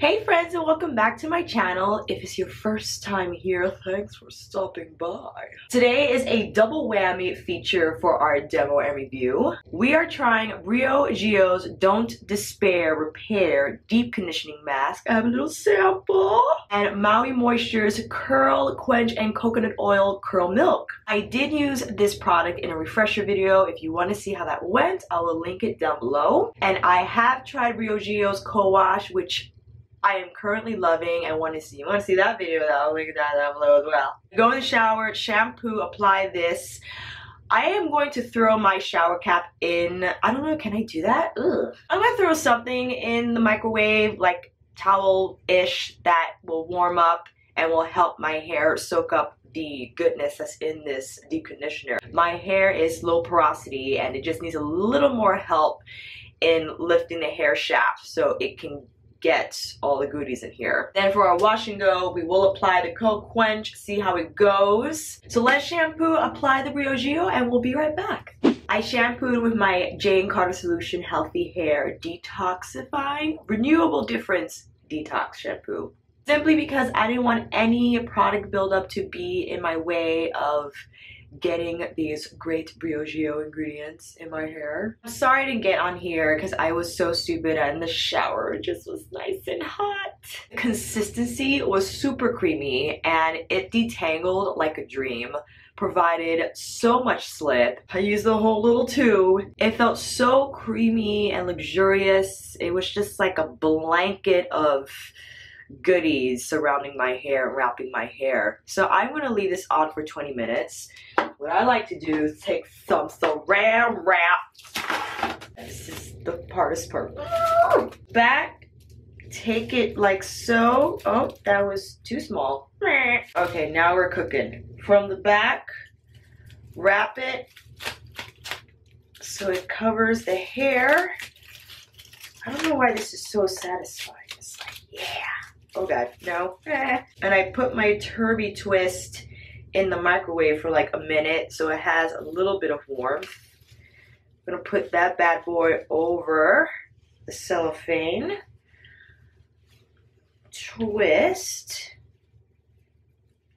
Hey friends and welcome back to my channel. If it's your first time here, thanks for stopping by. Today is a double whammy feature for our demo and review. We are trying Briogeo Don't Despair Repair Deep Conditioning Mask. I have a little sample. And Maui Moisture's Curl, Quench, and Coconut Oil Curl Milk. I did use this product in a refresher video. If you want to see how that went, I will link it down below. And I have tried Briogeo's Co-Wash, which I am currently loving and want to see. You want to see that video? I'll link that down below as well. Go in the shower, shampoo, apply this. I am going to throw my shower cap in. I don't know, can I do that? Ugh. I'm to throw something in the microwave, like towel-ish, that will warm up and will help my hair soak up the goodness that's in this deep conditioner. My hair is low porosity and it just needs a little more help in lifting the hair shaft so it can get all the goodies in here. Then for our wash and go, we will apply the Curl Quench, see how it goes. So let's shampoo, apply the Briogeo, and we'll be right back. I shampooed with my Jane Carter Solution Healthy Hair Detoxifying Renewable Difference Detox Shampoo. Simply because I didn't want any product buildup to be in my way of getting these great Briogeo ingredients in my hair. I'm sorry I didn't get on here because I was so stupid and the shower just was nice and hot. Consistency was super creamy and it detangled like a dream provided so much slip. I used the whole little tube. It felt so creamy and luxurious. It was just like a blanket of goodies surrounding my hair wrapping my hair. So I'm to leave this on for 20 minutes. What I like to do is take some saran wrap. This is the hardest part. Back, take it like so. Oh, that was too small. Okay, now we're cooking. From the back, wrap it so it covers the hair. I don't know why this is so satisfying. It's like, yeah oh god, no. And I put my Turbie Twist in the microwave for like a minute so it has a little bit of warmth. I'm gonna put that bad boy over the cellophane. Twist.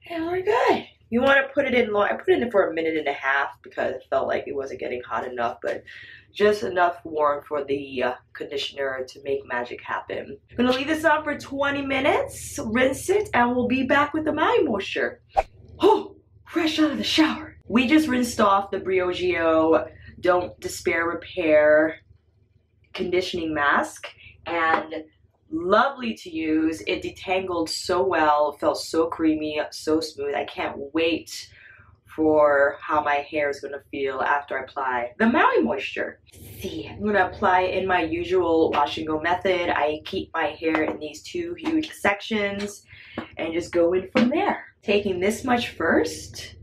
And we're good. You want to put it in long. I put it in for a minute and a half because it felt like it wasn't getting hot enough, but just enough warm for the uh, conditioner to make magic happen. I'm gonna leave this on for 20 minutes, rinse it, and we'll be back with the Maui moisture. Oh, fresh out of the shower. We just rinsed off the Briogeo Don't Despair Repair conditioning mask and lovely to use. It detangled so well, felt so creamy, so smooth. I can't wait for how my hair is going to feel after I apply the Maui moisture. See, I'm going to apply in my usual wash and go method. I keep my hair in these two huge sections and just go in from there. Taking this much first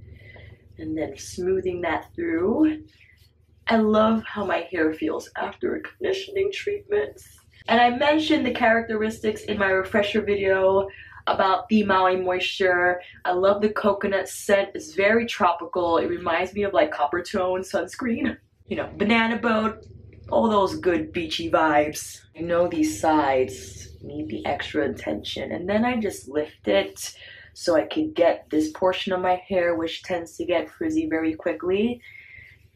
and then smoothing that through. I love how my hair feels after a conditioning treatment. And I mentioned the characteristics in my refresher video about the Maui moisture. I love the coconut scent. It's very tropical. It reminds me of like Coppertone sunscreen. You know, banana boat, all those good beachy vibes. I know these sides need the extra attention. And then I just lift it so I can get this portion of my hair, which tends to get frizzy very quickly.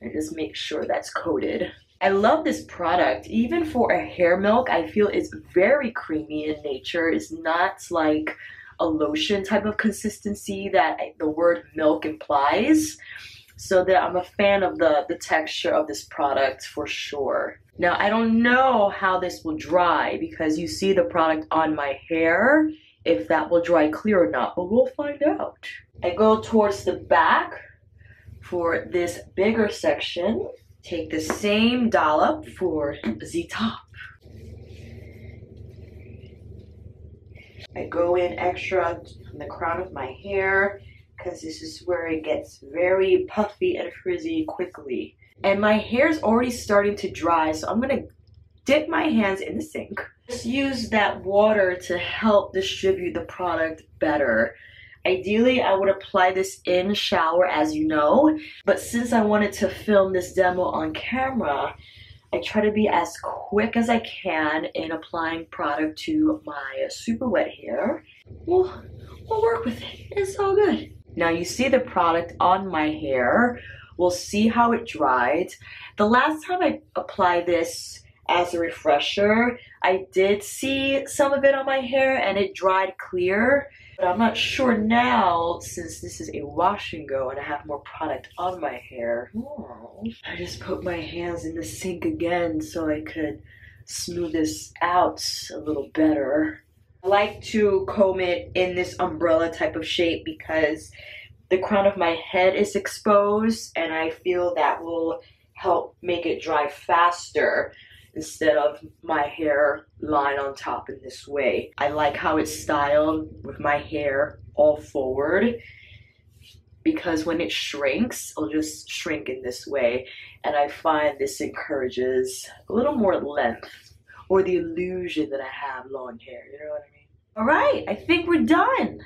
And just make sure that's coated. I love this product. Even for a hair milk, I feel it's very creamy in nature. It's not like a lotion type of consistency that the word milk implies. So that I'm a fan of the, the texture of this product for sure. Now, I don't know how this will dry because you see the product on my hair, if that will dry clear or not, but we'll find out. I go towards the back for this bigger section. Take the same dollop for the top. I go in extra on the crown of my hair because this is where it gets very puffy and frizzy quickly. And my hair's already starting to dry, so I'm gonna dip my hands in the sink. Just use that water to help distribute the product better. Ideally, I would apply this in shower as you know, but since I wanted to film this demo on camera, I try to be as quick as I can in applying product to my super wet hair. We'll, we'll work with it. It's all good. Now you see the product on my hair. We'll see how it dried. The last time I applied this as a refresher, I did see some of it on my hair and it dried clear. But I'm not sure now since this is a wash and go and I have more product on my hair. Oh, I just put my hands in the sink again so I could smooth this out a little better. I like to comb it in this umbrella type of shape because the crown of my head is exposed and I feel that will help make it dry faster instead of my hair lying on top in this way. I like how it's styled with my hair all forward because when it shrinks, it'll just shrink in this way. And I find this encourages a little more length or the illusion that I have long hair, you know what I mean? All right, I think we're done.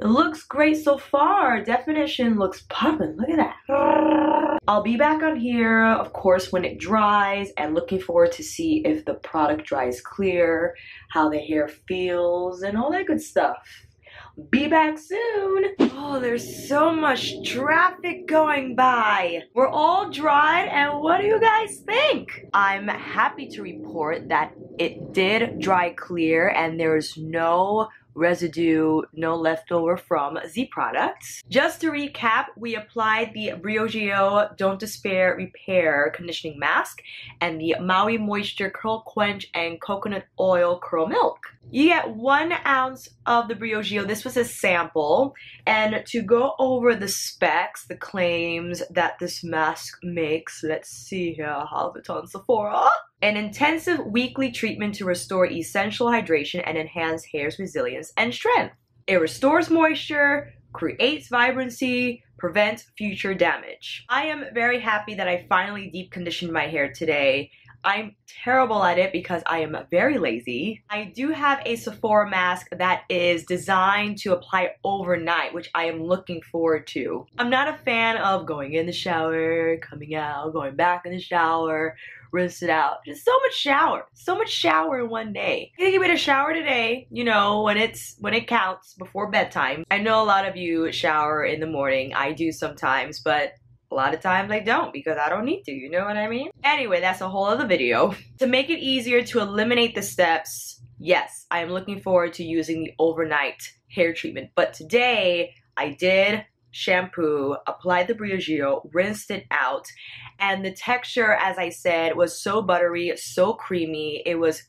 It looks great so far. Definition looks popping. Look at that. I'll be back on here, of course, when it dries and looking forward to see if the product dries clear, how the hair feels, and all that good stuff. Be back soon. Oh, there's so much traffic going by. We're all dried, and what do you guys think? I'm happy to report that it did dry clear and there's no residue, no leftover from Z products. Just to recap, we applied the Briogeo Don't Despair Repair Conditioning Mask and the Maui Moisture Curl Quench and Coconut Oil Curl Milk. You get one ounce of the Briogeo. This was a sample. And to go over the specs, the claims that this mask makes, let's see here, Halvaton Sephora. An intensive weekly treatment to restore essential hydration and enhance hair's resilience and strength. It restores moisture, creates vibrancy, prevents future damage. I am very happy that I finally deep conditioned my hair today. I'm terrible at it because I am very lazy. I do have a Sephora mask that is designed to apply overnight, which I am looking forward to. I'm not a fan of going in the shower, coming out, going back in the shower, rinse it out. Just so much shower. So much shower in one day. Gonna give it a shower today, you know, when it's when it counts before bedtime. I know a lot of you shower in the morning. I do sometimes, but a lot of times I don't because I don't need to, you know what I mean? Anyway, that's a whole other video. to make it easier to eliminate the steps, yes, I am looking forward to using the overnight hair treatment. But today, I did shampoo, applied the Briogeo, rinsed it out, and the texture, as I said, was so buttery, so creamy. It was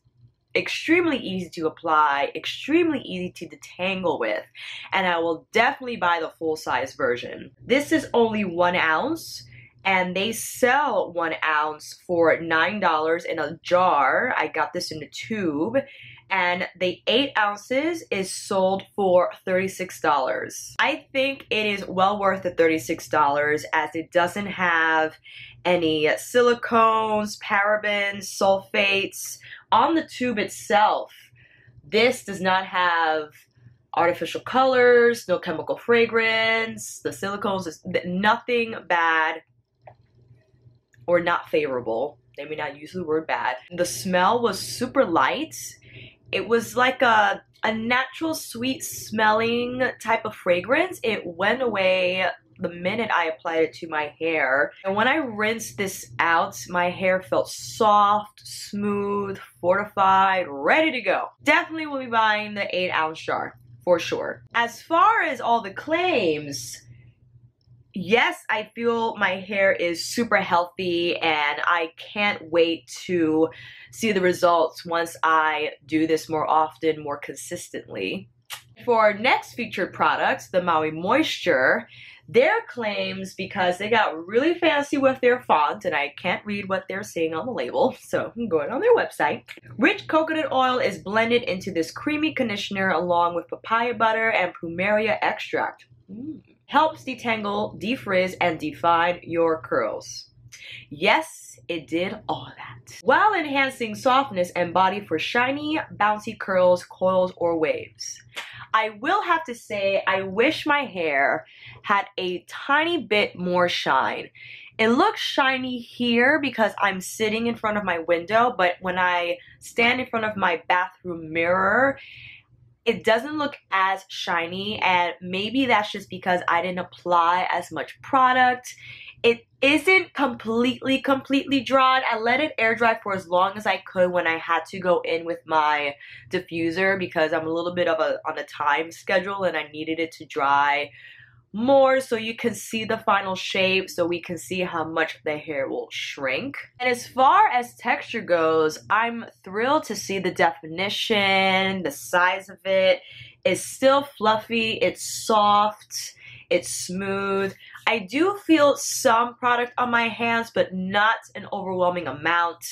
extremely easy to apply, extremely easy to detangle with, and I will definitely buy the full size version. This is only one ounce and they sell one ounce for $9 in a jar. I got this in a tube and the eight ounces is sold for $36. I think it is well worth the $36 as it doesn't have any silicones, parabens, sulfates, on the tube itself, this does not have artificial colors, no chemical fragrance, the silicones, nothing bad or not favorable. They may not use the word bad. The smell was super light. It was like a, a natural sweet smelling type of fragrance. It went away the minute I applied it to my hair. And when I rinsed this out, my hair felt soft, smooth, fortified, ready to go. Definitely will be buying the 8 ounce jar, for sure. As far as all the claims, yes, I feel my hair is super healthy and I can't wait to see the results once I do this more often, more consistently. For our next featured product, the Maui Moisture, their claims because they got really fancy with their font and I can't read what they're saying on the label, so I'm going on their website. Rich coconut oil is blended into this creamy conditioner along with papaya butter and plumeria extract. Mm. Helps detangle, defrizz, and define your curls. Yes, it did all that. While enhancing softness and body for shiny, bouncy curls, coils, or waves. I will have to say, I wish my hair had a tiny bit more shine. It looks shiny here because I'm sitting in front of my window, but when I stand in front of my bathroom mirror, it doesn't look as shiny and maybe that's just because I didn't apply as much product. It isn't completely, completely dried. I let it air dry for as long as I could when I had to go in with my diffuser because I'm a little bit of a on a time schedule and I needed it to dry more so you can see the final shape so we can see how much the hair will shrink. And as far as texture goes, I'm thrilled to see the definition, the size of it. It's still fluffy, it's soft, it's smooth. I do feel some product on my hands, but not an overwhelming amount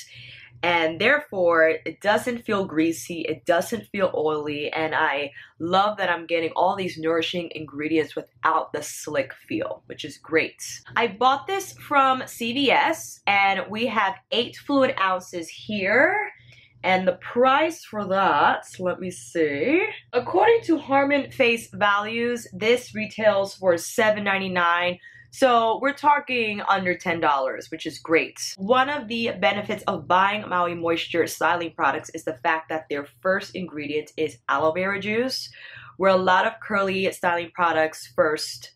and therefore it doesn't feel greasy it doesn't feel oily and i love that i'm getting all these nourishing ingredients without the slick feel which is great. I bought this from cvs and we have eight fluid ounces here. And the price for that, let me see. According to Harmon Face Values, this retails for $7.99 so we're talking under $10, which is great. One of the benefits of buying Maui Moisture styling products is the fact that their first ingredient is aloe vera juice, where a lot of curly styling products first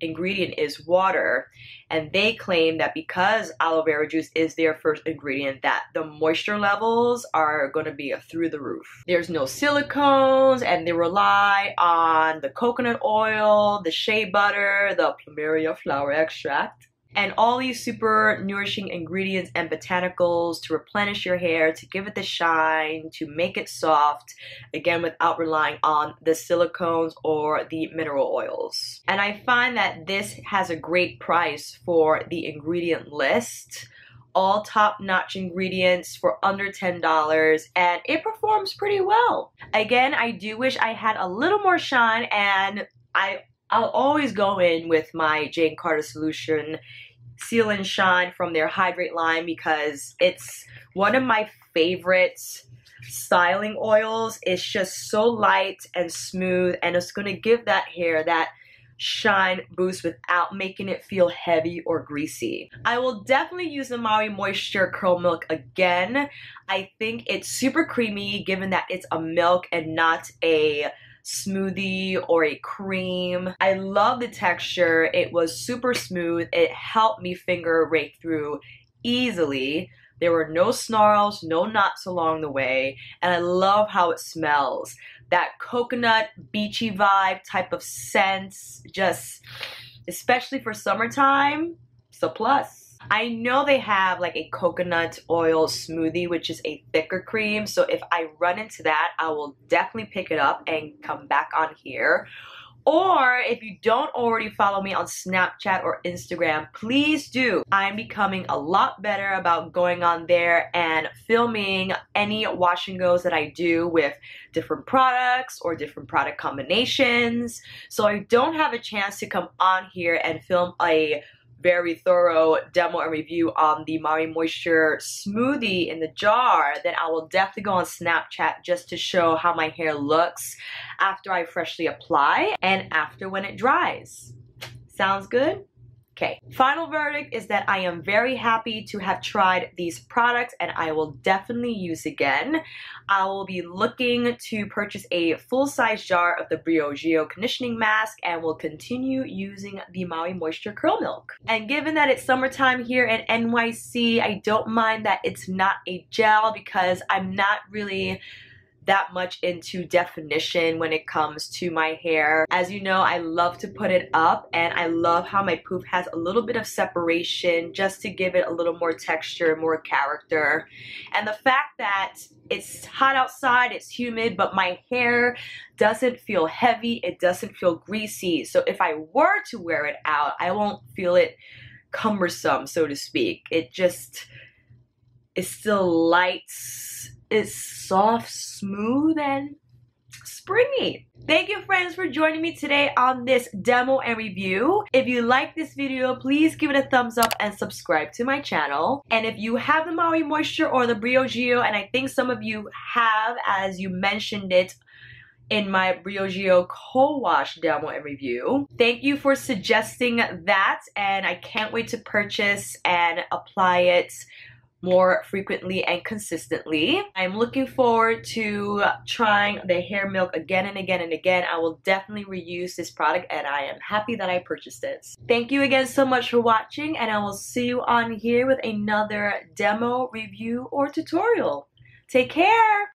ingredient is water and they claim that because aloe vera juice is their first ingredient that the moisture levels are going to be through the roof. There's no silicones and they rely on the coconut oil the shea butter the plumeria flower extract and all these super nourishing ingredients and botanicals to replenish your hair, to give it the shine, to make it soft, again, without relying on the silicones or the mineral oils. And I find that this has a great price for the ingredient list all top-notch ingredients for under $10 and it performs pretty well. Again, I do wish I had a little more shine and I I'll always go in with my Jane Carter solution Seal and Shine from their Hydrate line because it's one of my favorite styling oils. It's just so light and smooth and it's going to give that hair that shine boost without making it feel heavy or greasy. I will definitely use the Maui Moisture Curl Milk again. I think it's super creamy given that it's a milk and not a smoothie or a cream. I love the texture. It was super smooth. It helped me finger rake through easily. There were no snarls, no knots along the way, and I love how it smells. That coconut, beachy vibe type of scent, just especially for summertime, it's a plus. I know they have like a coconut oil smoothie, which is a thicker cream. So if I run into that, I will definitely pick it up and come back on here. Or if you don't already follow me on Snapchat or Instagram, please do. I'm becoming a lot better about going on there and filming any wash and goes that I do with different products or different product combinations. So I don't have a chance to come on here and film a very thorough demo and review on the Maui Moisture smoothie in the jar, then I will definitely go on Snapchat just to show how my hair looks after I freshly apply and after when it dries. Sounds good? Okay, final verdict is that I am very happy to have tried these products and I will definitely use again. I will be looking to purchase a full-size jar of the Briogeo conditioning mask and will continue using the Maui Moisture Curl Milk. And given that it's summertime here in NYC, I don't mind that it's not a gel because I'm not really that much into definition when it comes to my hair. As you know, I love to put it up and I love how my poof has a little bit of separation just to give it a little more texture, and more character. And the fact that it's hot outside, it's humid, but my hair doesn't feel heavy, it doesn't feel greasy. So if I were to wear it out, I won't feel it cumbersome, so to speak. It just is still light is soft, smooth, and springy. Thank you friends for joining me today on this demo and review. If you like this video, please give it a thumbs up and subscribe to my channel. And if you have the Maui Moisture or the Briogeo, and I think some of you have as you mentioned it in my Briogeo co-wash demo and review. Thank you for suggesting that and I can't wait to purchase and apply it more frequently and consistently. I'm looking forward to trying the hair milk again and again and again. I will definitely reuse this product and I am happy that I purchased it. Thank you again so much for watching and I will see you on here with another demo, review, or tutorial. Take care!